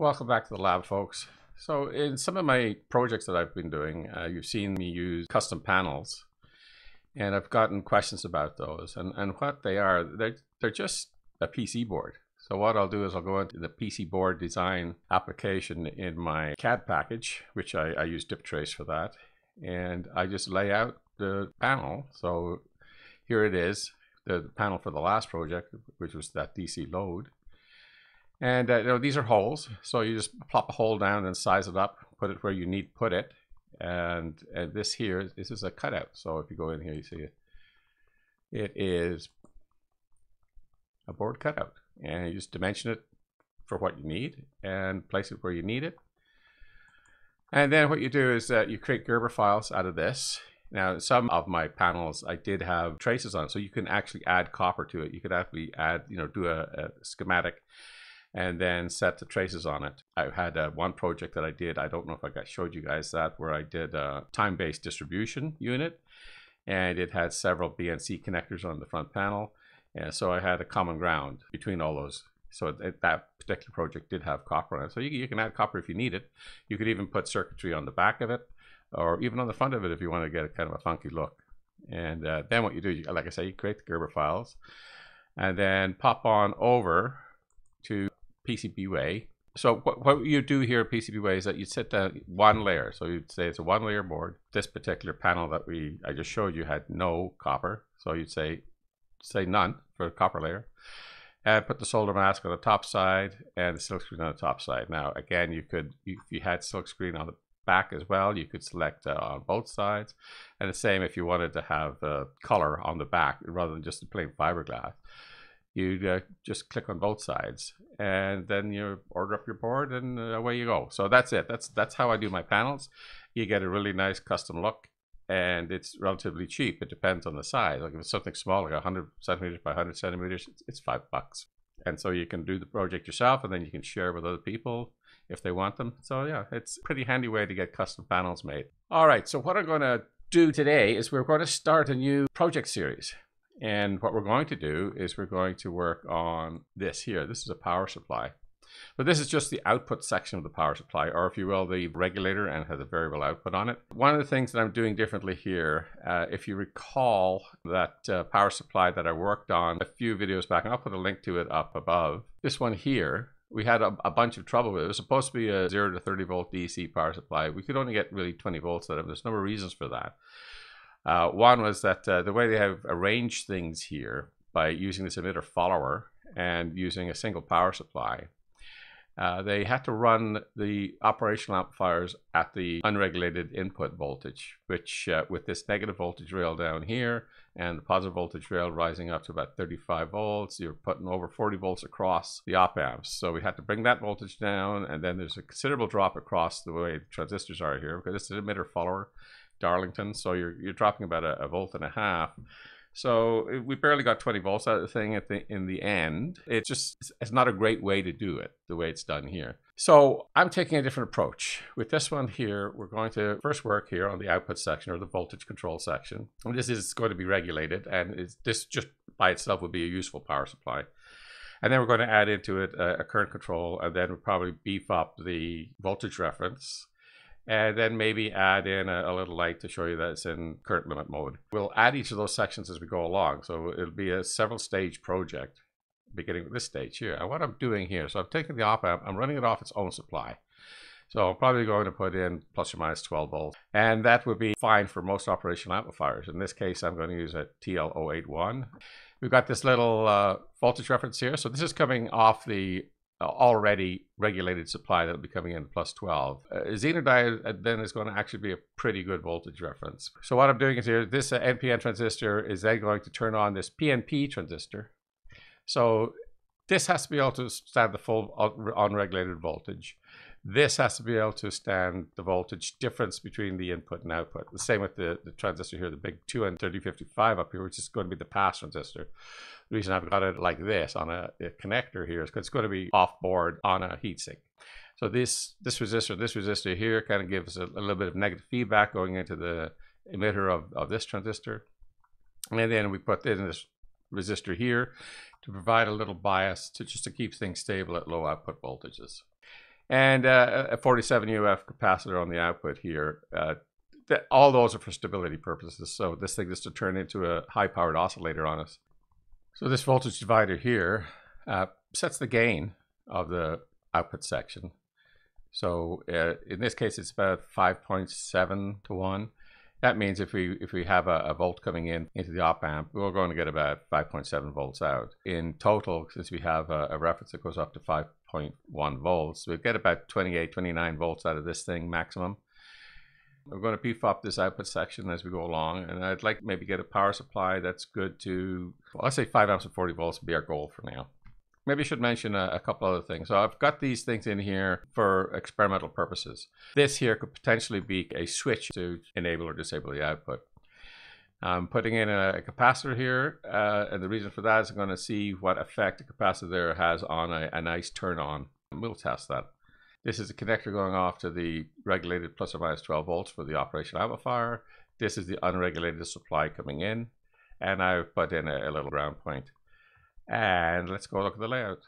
Welcome back to the lab, folks. So in some of my projects that I've been doing, uh, you've seen me use custom panels. And I've gotten questions about those. And, and what they are, they're, they're just a PC board. So what I'll do is I'll go into the PC board design application in my CAD package, which I, I use DipTrace for that. And I just lay out the panel. So here it is, the panel for the last project, which was that DC load. And uh, you know, these are holes. So you just plop a hole down and size it up, put it where you need put it. And, and this here, this is a cutout. So if you go in here, you see it. It is a board cutout. And you just dimension it for what you need and place it where you need it. And then what you do is that you create Gerber files out of this. Now, some of my panels, I did have traces on, so you can actually add copper to it. You could actually add, you know, do a, a schematic and then set the traces on it. I had uh, one project that I did. I don't know if I got showed you guys that where I did a time-based distribution unit, and it had several BNC connectors on the front panel, and so I had a common ground between all those. So it, that particular project did have copper on it. So you, you can add copper if you need it. You could even put circuitry on the back of it, or even on the front of it if you want to get a kind of a funky look. And uh, then what you do, like I say, you create the Gerber files, and then pop on over to PCBWay. So what, what you do here at PCBWay is that you set down one layer. So you'd say it's a one layer board. This particular panel that we I just showed you had no copper. So you'd say say none for the copper layer. And put the solder mask on the top side and the silkscreen on the top side. Now again, you could if you had silkscreen on the back as well, you could select uh, on both sides. And the same if you wanted to have uh, color on the back rather than just a plain fiberglass you uh, just click on both sides and then you order up your board and uh, away you go. So that's it. That's that's how i do my panels. You get a really nice custom look and it's relatively cheap. It depends on the size. Like if it's something small like 100 centimeters by 100 centimeters it's, it's five bucks. And so you can do the project yourself and then you can share with other people if they want them. So yeah it's a pretty handy way to get custom panels made. All right so what i'm going to do today is we're going to start a new project series and what we're going to do is we're going to work on this here. This is a power supply. But this is just the output section of the power supply, or if you will, the regulator and has a variable output on it. One of the things that I'm doing differently here, uh, if you recall that uh, power supply that I worked on a few videos back, and I'll put a link to it up above. This one here, we had a, a, bunch of trouble with it. It was supposed to be a 0 to 30 volt DC power supply. We could only get really 20 volts out of it. There's no reasons for that. Uh, one was that uh, the way they have arranged things here by using this emitter follower and using a single power supply, uh, they had to run the operational amplifiers at the unregulated input voltage, which uh, with this negative voltage rail down here and the positive voltage rail rising up to about 35 volts, you're putting over 40 volts across the op amps. So we had to bring that voltage down, and then there's a considerable drop across the way the transistors are here because it's an emitter follower Darlington, so you're you're dropping about a, a, volt and a half. So uh, we barely got 20 volts out of the thing at the in the end. It's just it's not a great way to do it the way it's done here. So I'm taking a different approach. With this one here, we're going to first work here on the output section or the voltage control section. And this is going to be regulated and this just by itself would be a useful power supply. And then we're going to add into it a, a current control and then we'll probably beef up the voltage reference and then maybe add in a, a, little light to show you that it's in current limit mode. We'll add each of those sections as we go along. So it'll be a several stage project beginning with this stage here. And what I'm doing here, so I'm taking the op amp, I'm running it off its own supply. So I'm probably going to put in plus or minus 12 volts. And that would be fine for most operational amplifiers. In this case, I'm going to use a TL081. We've got this little uh, voltage reference here. So this is coming off the already regulated supply that'll be coming in plus 12. Uh, Zener diode uh, then is going to actually be a pretty good voltage reference. So what I'm doing is here, this uh, NPN transistor is then going to turn on this PNP transistor. So this has to be able to stand the full unregulated voltage. This has to be able to stand the voltage difference between the input and output. The same with the, the transistor here, the big 2N3055 up here, which is going to be the pass transistor. The reason I've got it like this on a, a connector here is because it's going to be off board on a heatsink. So this this resistor, this resistor here kind of gives a, a little bit of negative feedback going into the emitter of, of this transistor. And then we put in this resistor here to provide a little bias to just to keep things stable at low output voltages. And uh, a 47 UF capacitor on the output here. Uh, all those are for stability purposes. So this thing is to turn into a high-powered oscillator on us. So this voltage divider here uh, sets the gain of the output section. So uh, in this case, it's about 5.7 to 1. That means if we if we have a, a, volt coming in into the op amp, we're going to get about 5.7 volts out. In total, since we have a, a reference that goes up to 5.1 volts, we get about 28, 29 volts out of this thing maximum. We're going to beef up this output section as we go along, and I'd like maybe get a power supply that's good to, well, let's say 5 amps and 40 volts would be our goal for now. Maybe I should mention a, a, couple other things. So I've got these things in here for experimental purposes. This here could potentially be a switch to enable or disable the output. I'm putting in a, capacitor here, uh, and the reason for that is I'm going to see what effect a capacitor has on a, a nice turn on. We'll test that. This is a connector going off to the regulated plus or minus 12 volts for the operation amplifier. This is the unregulated supply coming in, and I've put in a, a little ground point. And let's go look at the layout.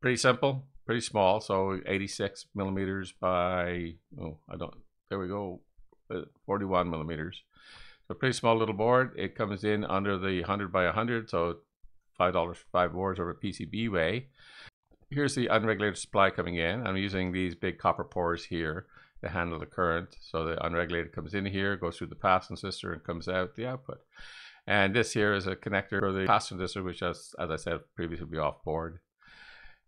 Pretty simple, pretty small. So 86 millimeters by, oh, I don't, there we go, uh, 41 millimeters. So pretty small little board. It comes in under the 100 by 100, so $5 for five boards over a PCBWay. Here's the unregulated supply coming in. I'm using these big copper pours here to handle the current. So the unregulated comes in here, goes through the pass transistor and comes out the output. And this here is a connector for the pass transistor, which as, as I said previously will be off board.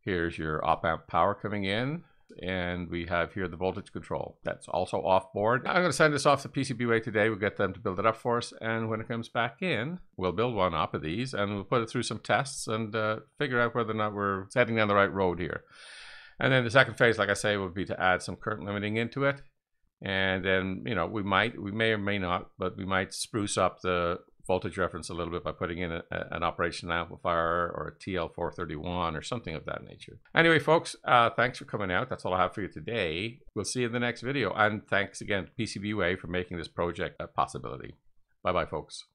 Here's your op amp power coming in. And we have here the voltage control. That's also off board. I'm going to send this off to PCBWay today. We'll get them to build it up for us. And when it comes back in, we'll build one up of these and we'll put it through some tests and uh, figure out whether or not we're heading down the right road here. And then the second phase, like I say, would be to add some current limiting into it. And then, you know, we might, we may or may not, but we might spruce up the voltage reference a little bit by putting in a, an operational amplifier or a TL431 or something of that nature. Anyway, folks, uh, thanks for coming out. That's all I have for you today. We'll see you in the next video. And thanks again to PCBWay for making this project a possibility. Bye-bye, folks.